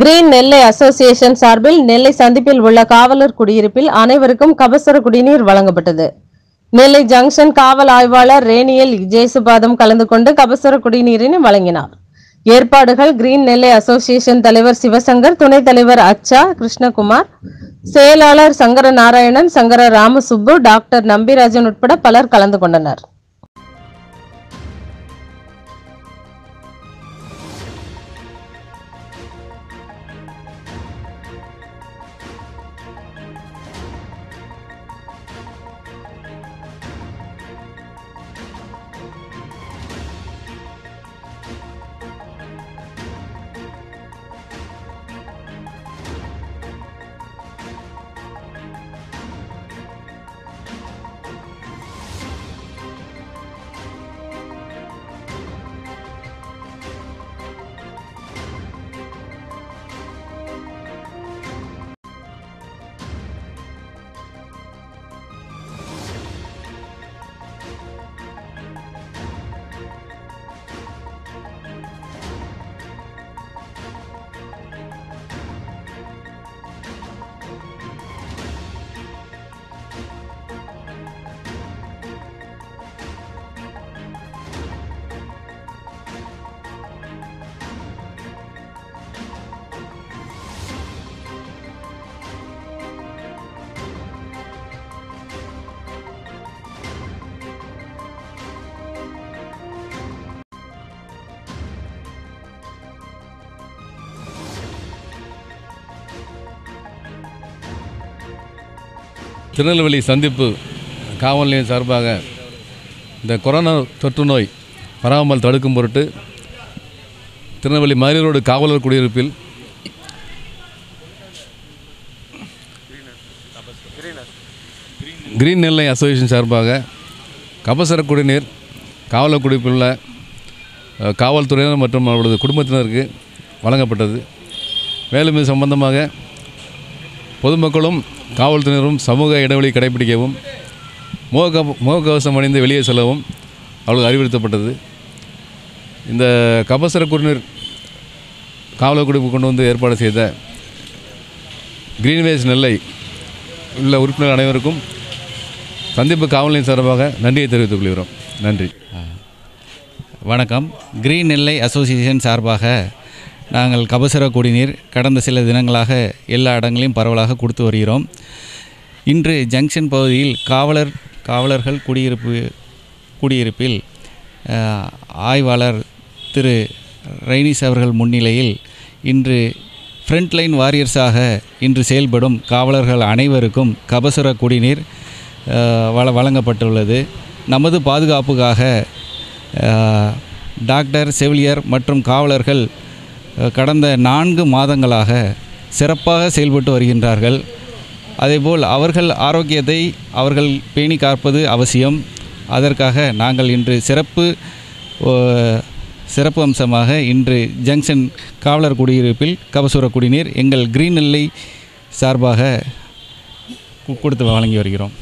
Green நெல்லை association சார்பில் நெல்லை சந்திப்பில் உள்ள காவலர் குடியிருப்பில் அனைவருக்கும் கபசுர குடிநீர் வழங்கப்பட்டது. நெல்லை ஜங்ஷன் காவல் ஆய்வாளர் ரேனியல் ஜேசுபாதம் கலந்து கொண்டு கபசுர குடிநீரினை வழங்கினார். ஏற்பாடுகள் கிரீன் நெல்லை அசோசியேஷன் தலைவர் சிவசங்கர் துணைத் தலைவர் அச்சா கிருஷ்ணகுமார் செயலாளர் சங்கர நாராயணன் சங்கர ராமசுப்பு டாக்டர் நம்பிராஜன் உட்பட பலர் கலந்து கொண்டனர். திருநெல்வேலி சந்திப்பு காவல் நிலையம் சார்பாக இந்த கொரோனா தொற்று நோய் பரவாமல் தடுக்கும் பொருட்டு திருநெல்வேலி மதுரை ரோடு காவலர் குடியிருப்பில் கிரீன் நெல்லை அசோசியேஷன் சார்பாக கபசர குடிநீர் காவலர் குடிப்பில் உள்ள காவல்துறையினர் மற்றும் அவர்களது குடும்பத்தினருக்கு வழங்கப்பட்டது. மேலும் இது சம்பந்தமாக பொதுமக்களும் காவல்துறையினரும் சமூக இடைவெளி கடைபிடிக்கவும் முக முகக்கவசம் அணிந்து வெளியே செல்லவும் அவளுக்கு அறிவுறுத்தப்பட்டது. இந்த கபசர குடிநீர் காவலக்குடிப்பு கொண்டு வந்து ஏற்பாடு செய்த கிரீன்வேஸ் நெல்லை உள்ள உறுப்பினர் அனைவருக்கும் சந்திப்பு காவலின் சார்பாக நன்றியை தெரிவித்துக் கொள்கிறோம். நன்றி. வணக்கம். கிரீன் நெல்லை அசோசியேஷன் சார்பாக நாங்கள் கபசுர குடிநீர் கடந்த சில தினங்களாக எல்லா இடங்களையும் பரவலாக கொடுத்து வருகிறோம். இன்று ஜங்ஷன் பகுதியில் காவலர் காவலர்கள் குடியிருப்பு குடியிருப்பில் ஆய்வாளர் திரு ரைனிஸ் அவர்கள் முன்னிலையில் இன்று ஃப்ரண்ட்லைன் வாரியர்ஸாக இன்று செயல்படும் காவலர்கள் அனைவருக்கும் கபசுர குடிநீர் வள வழங்கப்பட்டுள்ளது. நமது பாதுகாப்புக்காக டாக்டர் செவிலியர் மற்றும் காவலர்கள் கடந்த நான்கு மாதங்களாக சிறப்பாக செயல்பட்டு வருகின்றார்கள். அதேபோல் அவர்கள் ஆரோக்கியத்தை அவர்கள் பேணி காப்பது அவசியம். அதற்காக நாங்கள் இன்று சிறப்பு சிறப்பு அம்சமாக இன்று ஜங்ஷன் காவலர் குடியிருப்பில் கபசுர குடிநீர் எங்கள் கிரீன் நெல்லை சார்பாக கொடுத்து வழங்கி வருகிறோம்.